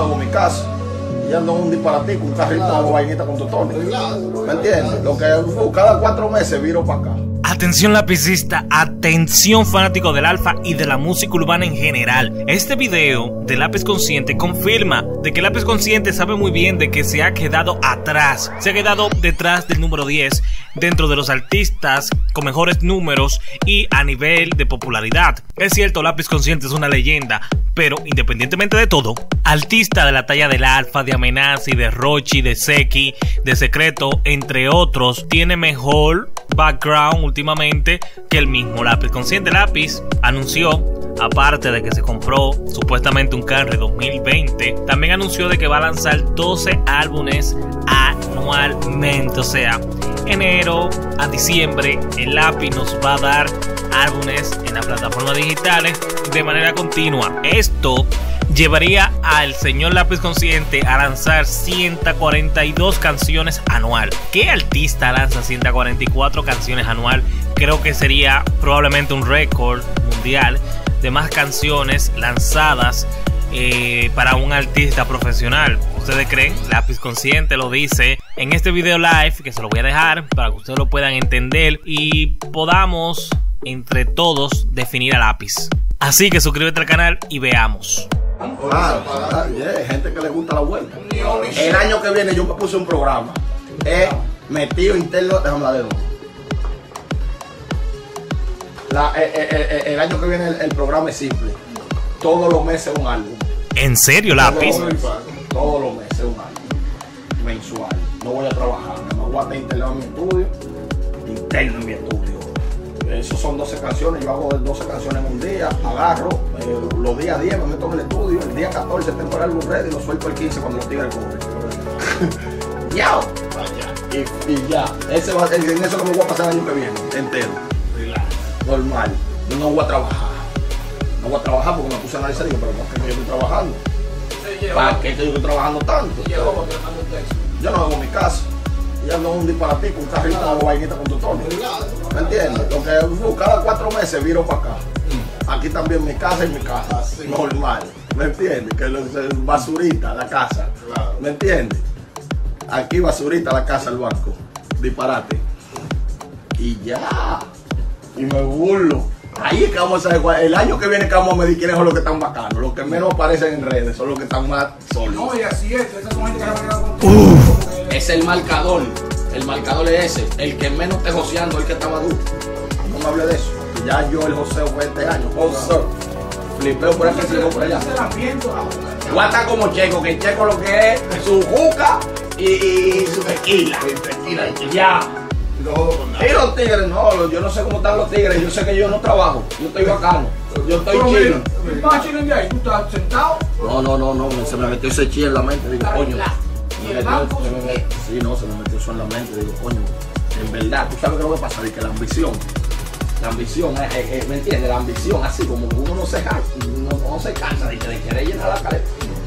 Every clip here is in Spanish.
hago mi casa. Atención lapicista, atención fanático del alfa y de la música urbana en general. Este video de Lápiz Consciente confirma de que Lápiz Consciente sabe muy bien de que se ha quedado atrás, se ha quedado detrás del número 10 dentro de los artistas con mejores números y a nivel de popularidad. Es cierto, Lápiz Consciente es una leyenda, pero independientemente de todo, artista de la talla del Alfa, de Amenazi, de Rochi, de Seki, de Secreto, entre otros, tiene mejor background últimamente que el mismo Lápiz Consciente. Lápiz anunció aparte de que se compró supuestamente un carro 2020, también anunció de que va a lanzar 12 álbumes anualmente. O sea, enero a diciembre, el lápiz nos va a dar álbumes en las plataformas digitales de manera continua. Esto llevaría al señor Lápiz Consciente a lanzar 142 canciones anual. ¿Qué artista lanza 144 canciones anual? Creo que sería probablemente un récord mundial de más canciones lanzadas eh, para un artista profesional. ¿Ustedes creen? Lápiz Consciente lo dice en este video live que se lo voy a dejar para que ustedes lo puedan entender y podamos entre todos definir a lápiz. Así que suscríbete al canal y veamos. Ah, ah, yeah, gente que le gusta la vuelta. El año que viene yo me puse un programa. Eh, metido interno, déjame la de nuevo. La- eh, eh, eh, el año que viene el, el programa es simple. Todos los meses un álbum. ¿En serio, lápiz? Todos los meses un álbum. Mensual. No voy a trabajar. Me voy a estar internado en mi estudio. Interno en mi estudio. Esos son 12 canciones. Yo hago 12 canciones en un día. Agarro. eh, los días 10 me meto en el estudio. El día 14 tengo el álbum ready y lo suelto el 15 cuando los tigres cobren. ¡Yao! Y, y ya. Ese va, en eso que me voy a pasar el año que viene. Entero. Normal. No voy a trabajar. No voy a trabajar porque me puse a analizar y digo, pero ¿por qué yo estoy trabajando? ¿Para qué yo estoy trabajando tanto? Yo no hago mi casa. Y ando en un disparatico, un carrito, hago vainita con tutones. ¿Me entiendes? Lo que cada cuatro meses viro para acá. Aquí también mi casa y mi casa. Normal. ¿Me entiendes? Que es basurita la casa. ¿Me entiendes? Aquí basurita la casa, el banco. Disparate. Y ya. Y me burlo. Ahí es que vamos a saber cuál- El año que viene que vamos a medir quiénes son los que están bacanos. Los que menos aparecen en redes son los que están más sólidos. No, y así es, esas son gente que contigo. Es el marcador. El marcador es ese. El que menos esté joseando es el que está maduro. No me hable de eso. Ya yo el joseo fue este año. Joseo. Flipeo por aquí, flipeo por allá. Guata como Checo, que Checo lo que es su juca y, y su tequila. tequila y ya. Y los tigres, no, yo no sé cómo están los tigres, yo sé que yo no trabajo, yo estoy bacano, yo estoy chino. mira, tú vas chino de ahí, tú estás sentado. No, no, no, no, se me metió ese chi en la mente, digo, coño. Me metió- se me Sí, no, se me metió eso en la mente, digo, coño, en verdad, tú sabes qué lo que pasa, de que la ambición, la ambición, eh, ¿me entiendes? La ambición, así como uno no se cansa, no, no se cansa de, que- de querer llenar la cabeza.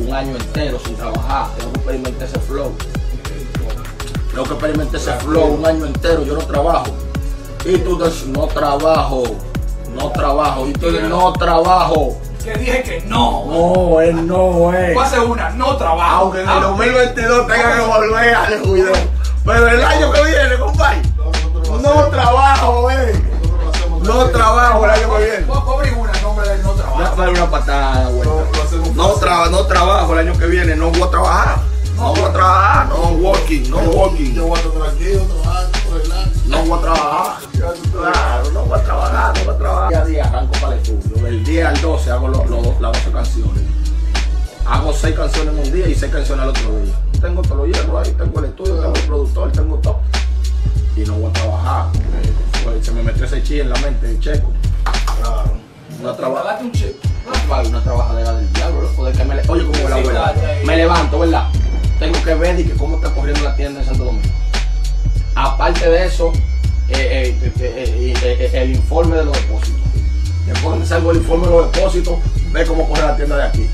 Un año entero sin trabajar, tengo que experimentar ese flow. Tengo que experimentar ese flow un año entero, yo no trabajo. Y tú dices, no trabajo, no trabajo, y tú dices, no trabajo. Que dije que no. No, él no es. Tú haces una, no trabajo. Aunque en el Ah, 2022 tenga que volver a descuidar. Pero el año que viene, compadre, no trabajo, eh. No trabajo el año que viene. Cobrís una nombre del no trabajo. Dale una patada, güey. No trabajo el año que viene, no voy a trabajar. No voy a trabajar, no working, no working. Yo voy a estar tranquilo, trabajando, relax. No voy a trabajar. Claro, no voy a trabajar, no voy a trabajar. Día a día arranco para el estudio. Del 10 al 12 hago lo- lo- las 12 canciones. Hago 6 canciones en un día y 6 canciones al otro día. Tengo todo lo hierro ahí, tengo el estudio, tengo el productor, tengo todo. Y no voy a trabajar. pues, se me metió ese chi en la mente, el checo. Claro. Una trabaja. Date un chip. Una trabajadera del diablo, loco, de que me le- Oye, como la abuela. Me levanto, ¿verdad? Que ver y que cómo está corriendo la tienda en Santo Domingo. Aparte de eso, eh, eh, eh, eh, eh, el informe de los depósitos. Después que me salgo el informe de los depósitos, ve cómo corre la tienda de aquí.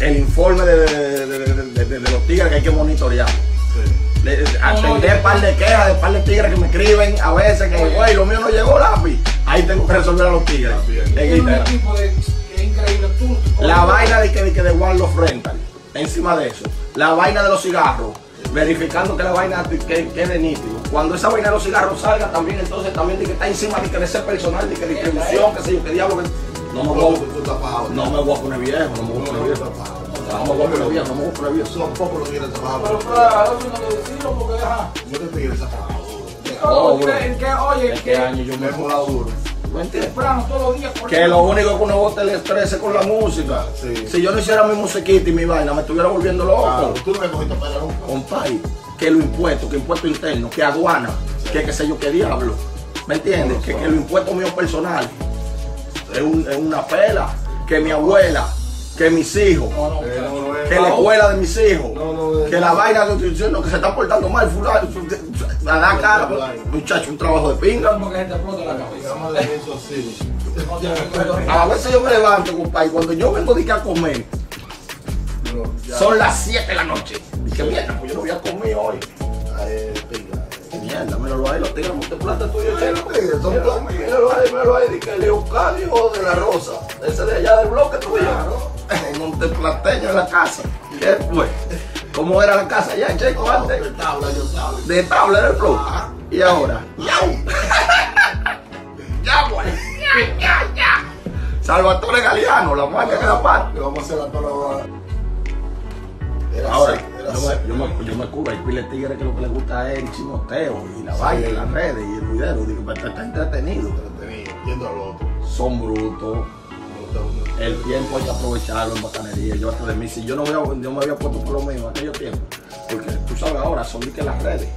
El informe de, de- de- de- de- de- de los tigres que hay que monitorear. Sí. Atender un par de quejas de par de tigres que me escriben a veces que, güey, lo mío no llegó lápiz. Ahí tengo que resolver a los tigres. La vaina de que de, que de One Love Rental. encima de eso. La vaina de los cigarros, verificando que la vaina que- quede nítido. Cuando esa vaina de los cigarros salga también, entonces también de que está encima de que de ese personal, de que distribución, qué sé yo, qué diablo. que- No me voy, Tú tú estás pagado. no me voy a poner viejo, no me voy a No, poner no, viejo. no me voy a poner viejo, no me voy a poner viejo. Son pocos los que quieren trabajar. Pero claro, eso no lo decimos porque deja. No te tigres apagados. No, bro. en que, oye, en que año yo Me he molado duro. Temprano todos los días. por Que lo único que uno bota el estrés es con la música. Sí. Si yo no hiciera mi musiquita y mi vaina, me estuviera volviendo Claro, loco. tú no me cogiste para nunca. Compay, que los impuestos, que impuesto interno, que aduana, que qué sé yo qué diablo. ¿Me entiendes? Que, que los impuestos míos personales es, un- es una pela. Que mi abuela, que mis hijos, No, no, Eh, no, no es. que la escuela de mis hijos, No, no, es- que la vaina de nutrición, que se están portando mal, fulano, a dar cara, muchacho, un trabajo de pinga. porque se te explota la cabeza. No te. A veces yo me levanto, compadre, y cuando yo vengo de que a comer, No, son las 7 de la noche. Y que mierda, pues yo no voy a comer hoy. Ay, pinga. Mierda, míralo ahí, los tigres multiplata tuyo, Ay, chelo. son Míralo ahí, míralo ahí, di que Leucadio de la Rosa. Ese de allá del bloque tuyo. Un monteplateño en la casa. ¿Qué fue? ¿Cómo era la casa allá, Checo, antes? De tabla, yo sabía. De tabla era el flow. Y ahora, ¡yau! ¡Ya, güey! ¡Ya, ya, ya! Salvatore Galeano, la marca que la parte. Que vamos a hacer la palabra. Era Ahora, así, era yo me, así. yo, me, yo me cubro, hay pile de tigres que lo que les gusta es el chimoteo y la vaina, y las redes y el video. Digo, pero está entretenido. Entretenido, yendo al otro. Son brutos. Está. El tiempo hay que aprovecharlo en bacanería. Yo hasta de mí, si yo no, había, yo me había puesto por lo mismo en aquellos tiempos, porque tú sabes ahora, son que las redes.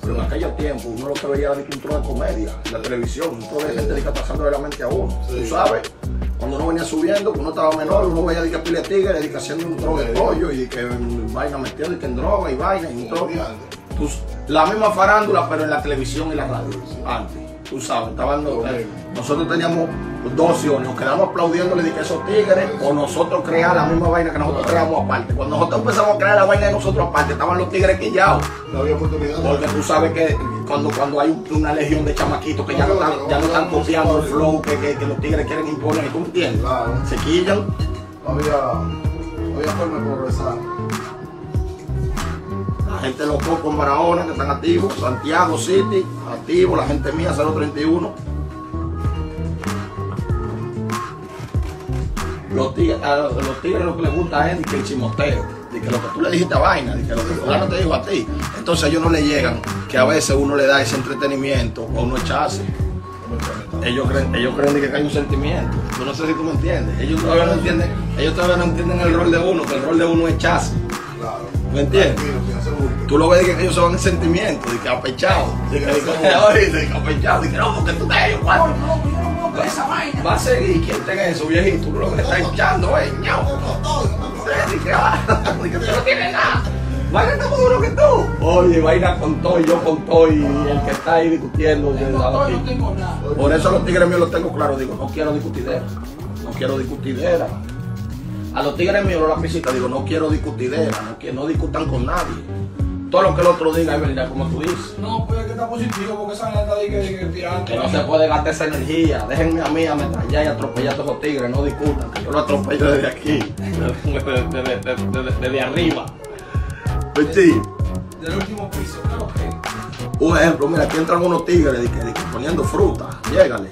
Pero en aquellos tiempos uno lo que veía era un trono de comedia, la televisión, un trono de gente que pasando de la mente a uno. Tú sabes, cuando uno venía subiendo, uno estaba menor, uno veía de que pile de tigres, de que haciendo un trono de pollo y de que vaina metido, de que en droga y vaina y. Tú- la misma farándula, pero en la televisión y la radio. Antes, tú sabes, estaban los- mismo. nosotros teníamos dos opciones, nos quedamos aplaudiéndole de que esos tigres, o nosotros crear la misma vaina que nosotros creamos aparte. Cuando nosotros empezamos a crear la vaina de nosotros aparte, estaban los tigres quillados. No había oportunidad. Porque tú sabes que cuando, cuando hay un- una legión de chamaquitos que ya no están, ya no están copiando el flow que, que- que los tigres quieren imponer, ¿tú entiendes? Claro. Se quillan. No había, había forma de progresar. Gente de los cocos en Barahona que están activos, Santiago City, activo, la gente mía 031. Los tigres, a los, tigres lo que les gusta es que el chimoteo, de que lo que tú le dijiste a vaina, de que lo que fulano te dijo a ti. Entonces a ellos no le llegan, que a veces uno le da ese entretenimiento o uno echarse. Ellos creen, ellos creen de que hay un sentimiento. Yo no sé si tú me entiendes. Ellos todavía no entienden, ellos todavía no entienden el rol de uno, que el rol de uno es echarse. Claro. ¿Me entiendes? Tú lo ves que ellos se van en sentimiento, de que apechados, de que, de que, que apechados, de que no, porque tú te ellos No, no, no con esa vaina. Va a seguir, ¿quién tenga eso, viejito? Tú lo que le estás echando, eh, ñau. De que, que tú no tienes nada. Vaina está más duro que tú. Oye, vaina con todo y yo con todo y el que está ahí discutiendo. no. Por eso los tigres míos los tengo claro, digo, no quiero discutidera, no quiero discutidera. A los tigres míos los lapicitas digo, no quiero discutidera, no, quiero, no discutan con nadie. Todo lo que el otro diga es verdad, como tú dices. No, pues es que está positivo porque esa neta de que, de que tirando. Que no se puede gastar esa energía. Déjenme a mí a metrallar y atropellar a todos los tigres, no discutan, que yo lo atropello desde aquí, desde, desde- desde- desde- desde arriba. Pues sí, Del último piso, claro que. un ejemplo, mira, aquí entran unos tigres de que, de que poniendo fruta, llégale.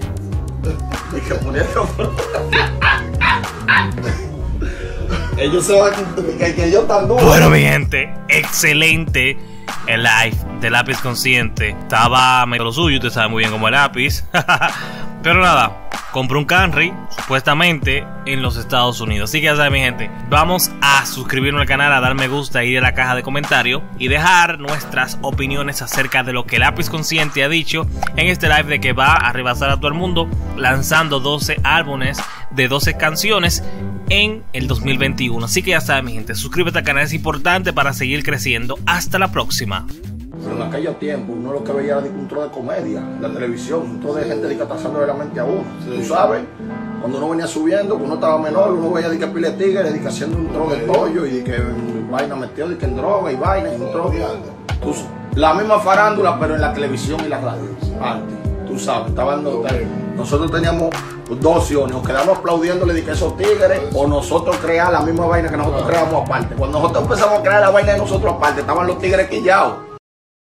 De que poniendo fruta. Ellos se van, que, que yo tan duro. Bueno, mi gente, excelente el live de lápiz consciente. Estaba medio lo suyo, usted sabe muy bien cómo es lápiz. Pero nada, compré un Camry, supuestamente, en los Estados Unidos. Así que ya saben, mi gente, vamos a suscribirnos al canal, a dar me gusta, ir a la caja de comentarios y dejar nuestras opiniones acerca de lo que Lápiz Consciente ha dicho en este live de que va a rebasar a todo el mundo lanzando 12 álbumes de 12 canciones en el 2021. Así que ya saben, mi gente, suscríbete al canal, es importante para seguir creciendo. Hasta la próxima. Pero en aquellos tiempos uno lo que veía era un de comedia, la televisión, un de gente de que la mente a uno. Sí. Tú sabes, cuando uno venía subiendo, que uno estaba menor, uno veía de que pile de tigres, de que haciendo un trono de pollo y de que vaina metido, de que en droga y vaina y un. Tú- la misma farándula, pero en la televisión y la radio. Antes, tú sabes, estaban los- nosotros teníamos dos opciones, o quedarnos aplaudiéndole de que esos tigres, o nosotros crear la misma vaina que nosotros creamos aparte. Cuando nosotros empezamos a crear la vaina de nosotros aparte, estaban los tigres quillados.